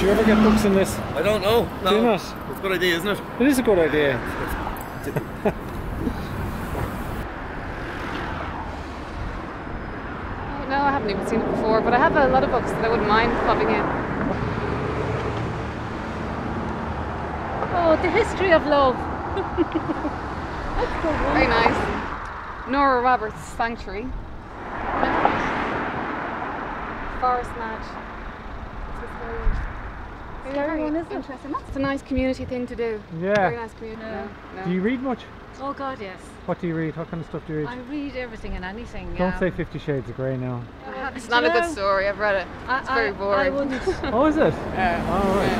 Do you ever get books in this? I don't know. No. Do you not? It's a good idea, isn't it? It is a good idea. Oh, no, I haven't even seen it before, but I have a lot of books that I wouldn't mind popping in. Oh, the history of love. Very nice. Nora Roberts Sanctuary. Forest Match. Scary one, isn't it? interesting. That's a nice community thing to do. Yeah. Very nice community. No, no. Do you read much? Oh God, yes. What do you read? What kind of stuff do you read? I read everything and anything. Don't um, say Fifty Shades of Grey now. I have- It's not a good story. I've read it. I- It's very boring. I wouldn't. Oh, is it? Yeah. Oh, right. Yeah.